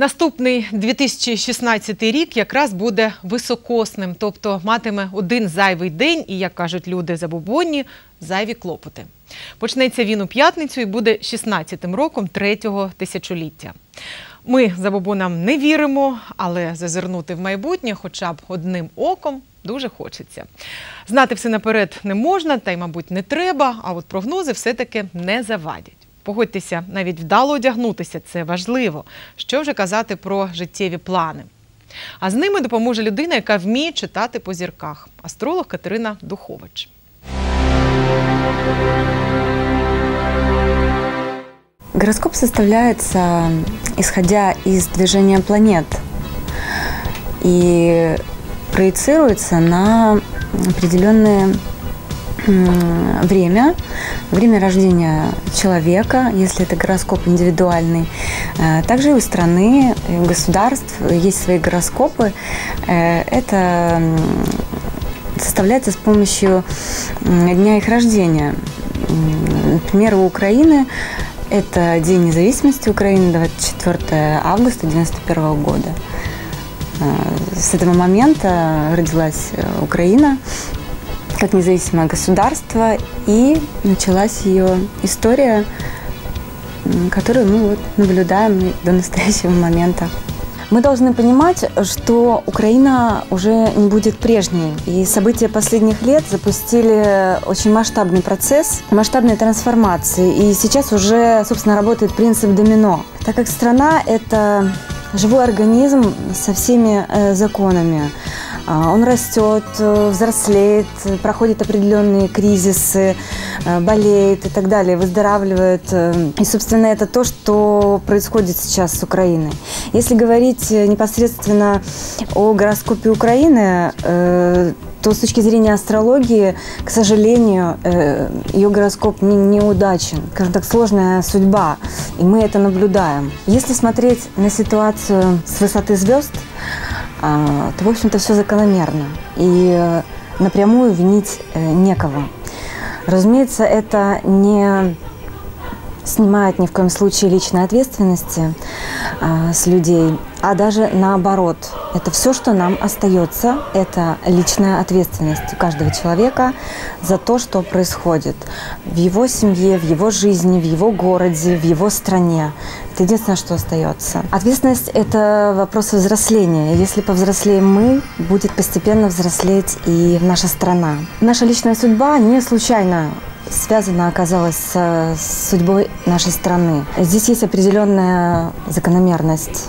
Наступний 2016 рік якраз буде високосним, тобто матиме один зайвий день і, як кажуть люди забубонні, зайві клопоти. Почнеться він у п'ятницю і буде 16-тим роком третього тисячоліття. Ми забобонам не віримо, але зазирнути в майбутнє, хоча б одним оком, дуже хочеться. Знати все наперед не можна, та й, мабуть, не треба. А от прогнози все-таки не завадять. Погодьтеся, навіть вдало одягнутися це важливо. Що вже казати про життєві плани. А з ними допоможе людина, яка вміє читати по зірках. Астролог Катерина Духович. Гороскоп составляется исходя из движения планет и проецируется на определенное время, время рождения человека, если это гороскоп индивидуальный. Э, также у страны, у государств есть свои гороскопы. Э, это составляется с помощью дня их рождения. Например, у Украины это День независимости Украины, 24 августа 1991 года. Э, с этого момента родилась Украина как независимое государство, и началась ее история, которую мы вот наблюдаем до настоящего момента. Мы должны понимать, что Украина уже не будет прежней. И события последних лет запустили очень масштабный процесс, масштабной трансформации. И сейчас уже, собственно, работает принцип домино. Так как страна – это живой организм со всеми э, законами. А, он растет, э, взрослеет, проходит определенные кризисы, э, болеет и так далее, выздоравливает. Э, и, собственно, это то, что происходит сейчас с Украиной. Если говорить непосредственно о гороскопе Украины, то с точки зрения астрологии, к сожалению, ее гороскоп не, неудачен. Скажем так, сложная судьба, и мы это наблюдаем. Если смотреть на ситуацию с высоты звезд, то, в общем-то, все закономерно. И э, напрямую винить э, некого. Разумеется, это не снимает ни в коем случае личной ответственности а, с людей, а даже наоборот. Это все, что нам остается, это личная ответственность каждого человека за то, что происходит в его семье, в его жизни, в его городе, в его стране. Это единственное, что остается. Ответственность – это вопрос взросления. Если повзрослеем мы, будет постепенно взрослеть и наша страна. Наша личная судьба не случайно связана оказалась с судьбой нашей страны. Здесь есть определенная закономерность.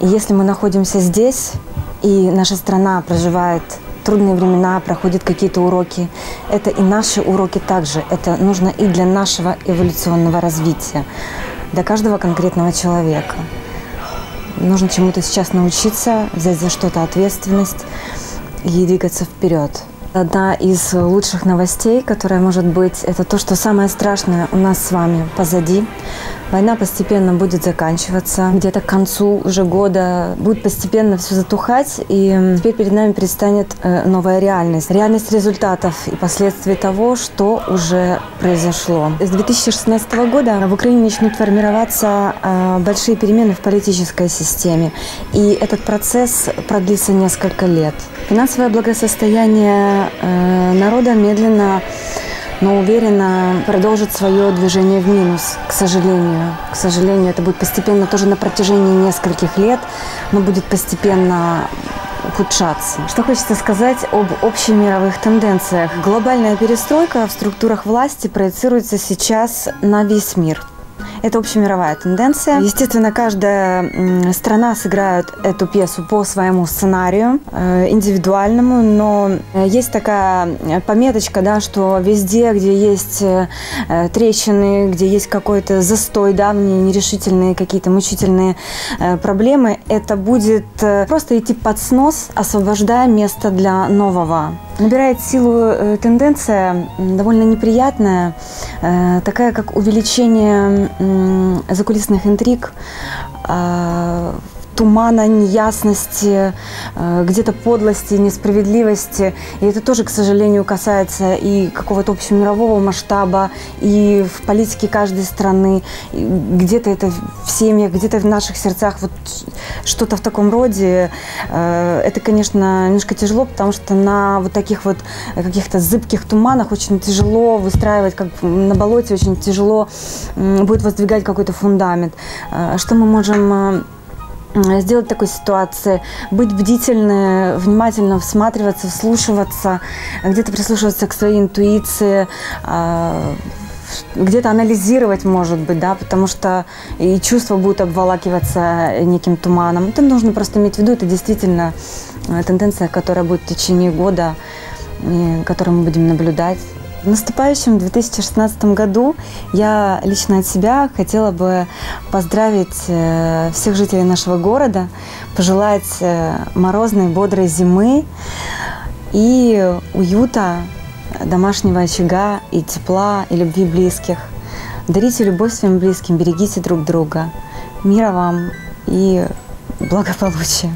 И если мы находимся здесь, и наша страна проживает трудные времена, проходит какие-то уроки, это и наши уроки также. Это нужно и для нашего эволюционного развития, для каждого конкретного человека. Нужно чему-то сейчас научиться, взять за что-то ответственность и двигаться вперед. Одна из лучших новостей, которая может быть, это то, что самое страшное у нас с вами позади. Война постепенно будет заканчиваться. Где-то к концу уже года будет постепенно все затухать, и теперь перед нами предстанет э, новая реальность. Реальность результатов и последствий того, что уже произошло. С 2016 года в Украине начнут формироваться э, большие перемены в политической системе, и этот процесс продлится несколько лет. Финансовое благосостояние э, народа медленно но уверенно продолжит свое движение в минус, к сожалению. К сожалению, это будет постепенно тоже на протяжении нескольких лет, но будет постепенно ухудшаться. Что хочется сказать об общемировых тенденциях. Глобальная перестройка в структурах власти проецируется сейчас на весь мир. Это общемировая тенденция. Естественно, каждая страна сыграет эту пьесу по своему сценарию, э, индивидуальному, но есть такая пометочка, да, что везде, где есть э, трещины, где есть какой-то застой, давние нерешительные какие-то мучительные э, проблемы, это будет просто идти под снос, освобождая место для нового. Набирает силу тенденция довольно неприятная, такая как увеличение закулисных интриг, а, тумана, неясности, а, где-то подлости, несправедливости. И это тоже, к сожалению, касается и какого-то общемирового масштаба, и в политике каждой страны. Где-то это в семьях, где-то в наших сердцах. Вот что-то в таком роде. Э, Это, конечно, немножко тяжело, потому что на вот таких вот каких-то зыбких туманах очень тяжело выстраивать, как на болоте очень тяжело будет воздвигать какой-то фундамент. Э, Что мы можем э, сделать такой ситуации, быть бдительны, внимательно всматриваться, вслушиваться, где-то прислушиваться к своей интуиции, а, где-то анализировать, может быть, да, потому что и чувства будут обволакиваться неким туманом. Это нужно просто иметь в виду, это действительно э, тенденция, которая будет в течение года, которую мы будем наблюдать. В наступающем 2016 году я лично от себя хотела бы поздравить э, всех жителей нашего города, пожелать э, морозной, бодрой зимы и уюта, домашнего очага и тепла, и любви близких. Дарите любовь своим близким, берегите друг друга. Мира вам и благополучия.